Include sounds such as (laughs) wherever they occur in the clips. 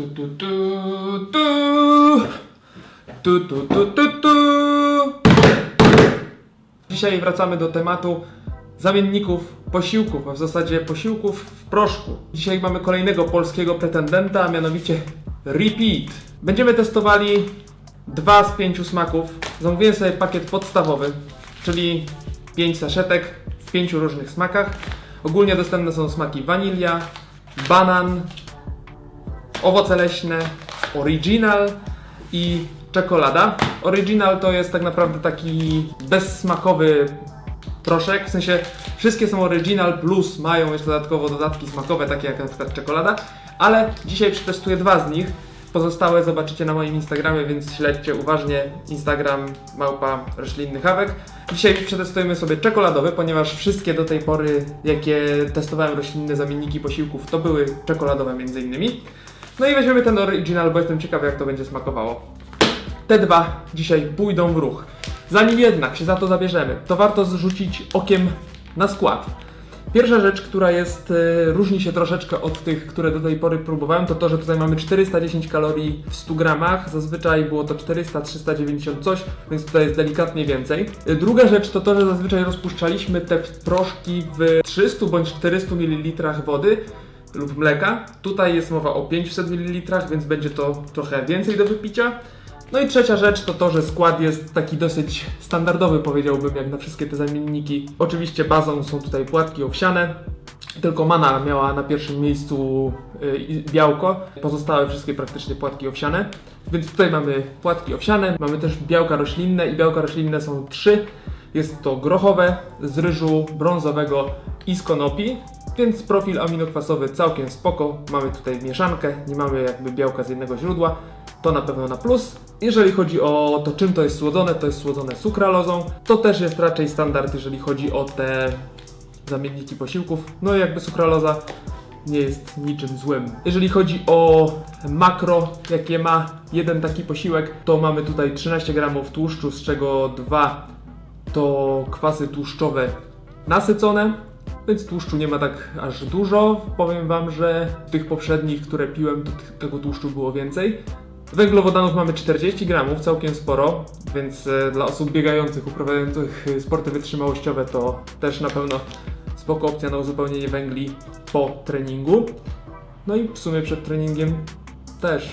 Tu, tu, tu, tu. Tu, tu, tu, tu, tu. Dzisiaj wracamy do tematu zamienników posiłków, a w zasadzie posiłków w proszku. Dzisiaj mamy kolejnego polskiego pretendenta, a mianowicie Repeat. Będziemy testowali dwa z pięciu smaków. Zamówiłem sobie pakiet podstawowy, czyli pięć saszetek w pięciu różnych smakach. Ogólnie dostępne są smaki wanilia, banan, owoce leśne, original i czekolada. Original to jest tak naprawdę taki bezsmakowy proszek, w sensie wszystkie są original plus mają jeszcze dodatkowo dodatki smakowe, takie jak na przykład czekolada, ale dzisiaj przetestuję dwa z nich. Pozostałe zobaczycie na moim Instagramie, więc śledźcie uważnie Instagram małpa roślinny hawek. Dzisiaj przetestujemy sobie czekoladowy, ponieważ wszystkie do tej pory, jakie testowałem roślinne zamienniki posiłków, to były czekoladowe między innymi. No i weźmiemy ten original, bo jestem ciekawy jak to będzie smakowało. Te dwa dzisiaj pójdą w ruch. Zanim jednak się za to zabierzemy, to warto zrzucić okiem na skład. Pierwsza rzecz, która jest, e, różni się troszeczkę od tych, które do tej pory próbowałem, to to, że tutaj mamy 410 kalorii w 100 gramach. Zazwyczaj było to 400, 390 coś, więc tutaj jest delikatnie więcej. E, Druga rzecz to to, że zazwyczaj rozpuszczaliśmy te proszki w 300 bądź 400 ml wody lub mleka. Tutaj jest mowa o 500 ml, więc będzie to trochę więcej do wypicia. No i trzecia rzecz to to, że skład jest taki dosyć standardowy, powiedziałbym, jak na wszystkie te zamienniki. Oczywiście bazą są tutaj płatki owsiane, tylko mana miała na pierwszym miejscu y, białko, pozostałe wszystkie praktycznie płatki owsiane. Więc tutaj mamy płatki owsiane, mamy też białka roślinne i białka roślinne są trzy. Jest to grochowe, z ryżu brązowego i z konopi, więc profil aminokwasowy całkiem spoko. Mamy tutaj mieszankę, nie mamy jakby białka z jednego źródła, to na pewno na plus. Jeżeli chodzi o to, czym to jest słodzone, to jest słodzone sukralozą. To też jest raczej standard, jeżeli chodzi o te zamienniki posiłków. No i jakby sukraloza nie jest niczym złym. Jeżeli chodzi o makro, jakie ma jeden taki posiłek, to mamy tutaj 13 gramów tłuszczu, z czego 2 to kwasy tłuszczowe nasycone, więc tłuszczu nie ma tak aż dużo. Powiem Wam, że tych poprzednich, które piłem, to tego tłuszczu było więcej. Węglowodanów mamy 40 gramów, całkiem sporo, więc e, dla osób biegających, uprawiających e, sporty wytrzymałościowe to też na pewno spoko opcja na uzupełnienie węgli po treningu. No i w sumie przed treningiem też.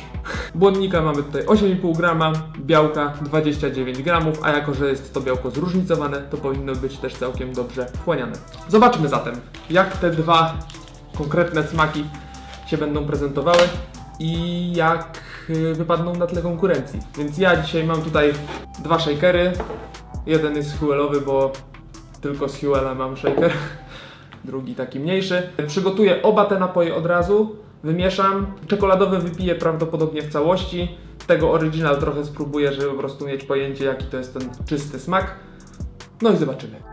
Błonnika mamy tutaj 8,5 grama, białka 29 gramów, a jako, że jest to białko zróżnicowane, to powinno być też całkiem dobrze wchłaniane. Zobaczmy zatem, jak te dwa konkretne smaki się będą prezentowały i jak y, wypadną na tle konkurencji. Więc ja dzisiaj mam tutaj dwa shakery. Jeden jest Huelowy, bo tylko z Huela mam shaker. (laughs) Drugi taki mniejszy. Przygotuję oba te napoje od razu. Wymieszam. Czekoladowy wypiję prawdopodobnie w całości. Tego original trochę spróbuję, żeby po prostu mieć pojęcie, jaki to jest ten czysty smak. No i zobaczymy.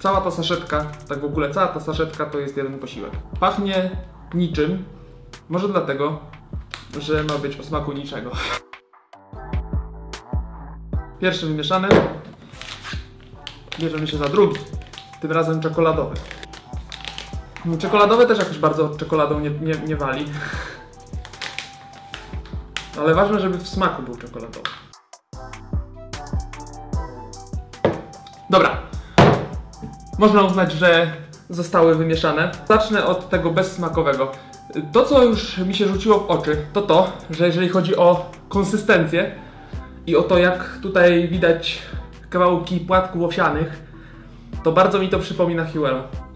Cała ta saszetka, tak w ogóle cała ta saszetka to jest jeden posiłek. Pachnie niczym, może dlatego, że ma być o smaku niczego. Pierwszy wymieszany. Bierzemy się za drugi, tym razem czekoladowy. No, Czekoladowy też jakoś bardzo czekoladą nie, nie, nie wali. Ale ważne, żeby w smaku był czekoladowy. Dobra, można uznać, że zostały wymieszane. Zacznę od tego bezsmakowego. To, co już mi się rzuciło w oczy, to to, że jeżeli chodzi o konsystencję i o to, jak tutaj widać kawałki płatków owsianych, to bardzo mi to przypomina Huela.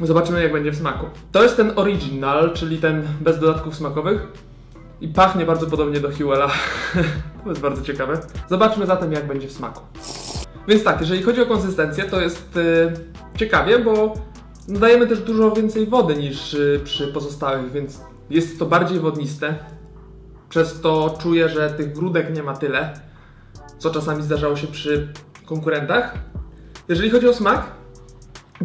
Zobaczymy, jak będzie w smaku. To jest ten original, czyli ten bez dodatków smakowych. I pachnie bardzo podobnie do Huela. (laughs) to jest bardzo ciekawe. Zobaczmy zatem, jak będzie w smaku. Więc tak, jeżeli chodzi o konsystencję, to jest y, ciekawie, bo dodajemy też dużo więcej wody niż y, przy pozostałych, więc jest to bardziej wodniste. Przez to czuję, że tych grudek nie ma tyle, co czasami zdarzało się przy konkurentach. Jeżeli chodzi o smak,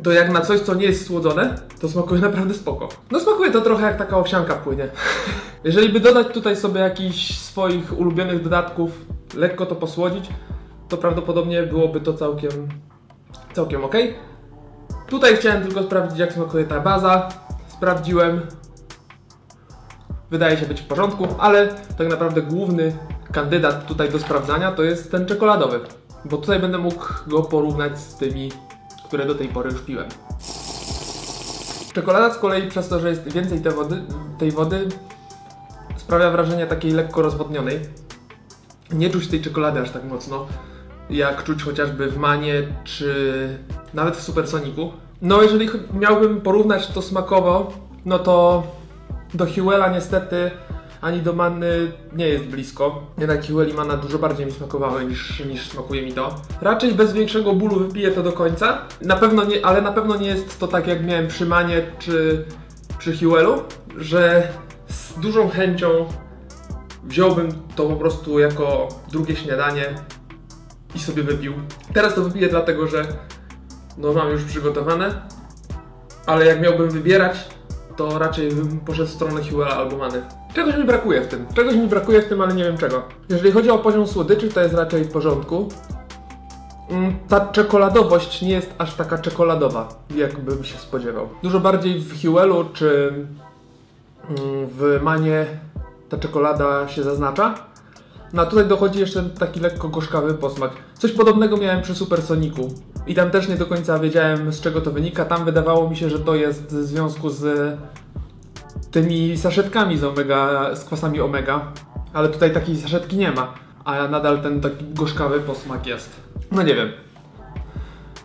to jak na coś, co nie jest słodzone, to smakuje naprawdę spoko. No smakuje to trochę jak taka owsianka płynie. (laughs) Jeżeli by dodać tutaj sobie jakichś swoich ulubionych dodatków, lekko to posłodzić, to prawdopodobnie byłoby to całkiem, całkiem ok. Tutaj chciałem tylko sprawdzić, jak smakuje ta baza. sprawdziłem. Wydaje się być w porządku, ale tak naprawdę główny kandydat tutaj do sprawdzania to jest ten czekoladowy. Bo tutaj będę mógł go porównać z tymi, które do tej pory już piłem. Czekolada z kolei przez to, że jest więcej tej wody, tej wody sprawia wrażenie takiej lekko rozwodnionej. Nie czuć tej czekolady aż tak mocno, jak czuć chociażby w Manie, czy nawet w Supersoniku. No jeżeli miałbym porównać to smakowo, no to do Hewella niestety ani do Manny nie jest blisko. Jednak Manna dużo bardziej mi smakowały niż, niż smakuje mi to. Raczej bez większego bólu wypiję to do końca. Na pewno nie, ale na pewno nie jest to tak jak miałem przy Manie czy przy Hewellu, że z dużą chęcią wziąłbym to po prostu jako drugie śniadanie i sobie wypił. Teraz to wypiję dlatego, że no mam już przygotowane, ale jak miałbym wybierać, to raczej bym poszedł w stronę Hewella albo Many. Czegoś mi brakuje w tym. Czegoś mi brakuje w tym, ale nie wiem czego. Jeżeli chodzi o poziom słodyczy, to jest raczej w porządku. Mm, Ta czekoladowość nie jest aż taka czekoladowa, jakbym się spodziewał. Dużo bardziej w Hewellu czy mm, w Manie ta czekolada się zaznacza. No a tutaj dochodzi jeszcze taki lekko gorzkawy posmak. Coś podobnego miałem przy Supersoniku. I tam też nie do końca wiedziałem z czego to wynika. Tam wydawało mi się, że to jest w związku z tymi saszetkami z omega, z kwasami omega. Ale tutaj takiej saszetki nie ma. A nadal ten taki gorzkawy posmak jest. No nie wiem.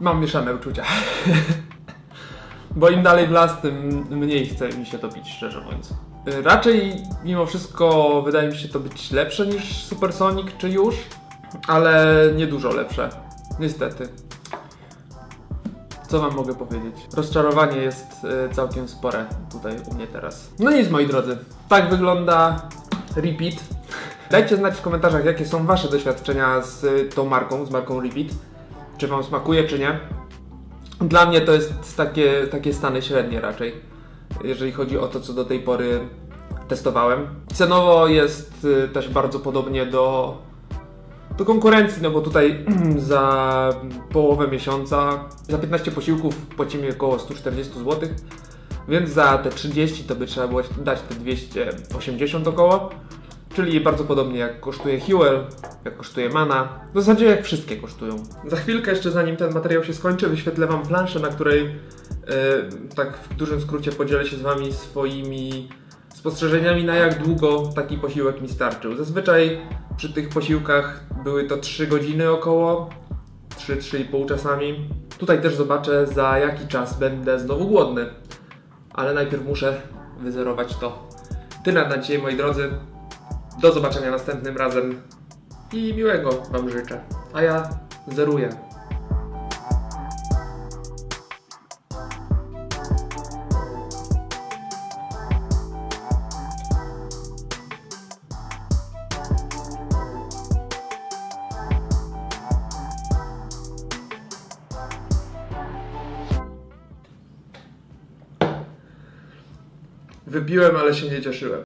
Mam mieszane uczucia. (laughs) Bo im dalej w las, tym mniej chce mi się to pić, szczerze mówiąc. Raczej mimo wszystko wydaje mi się to być lepsze niż Supersonic czy już, ale nie dużo lepsze. Niestety. Co wam mogę powiedzieć? Rozczarowanie jest y, całkiem spore tutaj u mnie teraz. No nic moi drodzy. Tak wygląda Repeat. Dajcie znać w komentarzach jakie są wasze doświadczenia z y, tą marką, z marką Repeat. Czy wam smakuje czy nie. Dla mnie to jest takie, takie stany średnie raczej, jeżeli chodzi o to, co do tej pory testowałem. Cenowo jest y, też bardzo podobnie do, do konkurencji, no bo tutaj (clears throat) za połowę miesiąca, za 15 posiłków płacimy około 140 zł, więc za te 30 to by trzeba było dać te 280 około. Czyli bardzo podobnie jak kosztuje Hewell, jak kosztuje Mana. W zasadzie jak wszystkie kosztują. Za chwilkę jeszcze zanim ten materiał się skończy, wyświetlę Wam planszę, na której e, tak w dużym skrócie podzielę się z Wami swoimi spostrzeżeniami na jak długo taki posiłek mi starczył. Zazwyczaj przy tych posiłkach były to 3 godziny około, 3-3,5 czasami. Tutaj też zobaczę za jaki czas będę znowu głodny. Ale najpierw muszę wyzerować to. Tyle na dzisiaj moi drodzy. Do zobaczenia następnym razem i miłego Wam życzę. A ja zeruję. Wypiłem, ale się nie cieszyłem.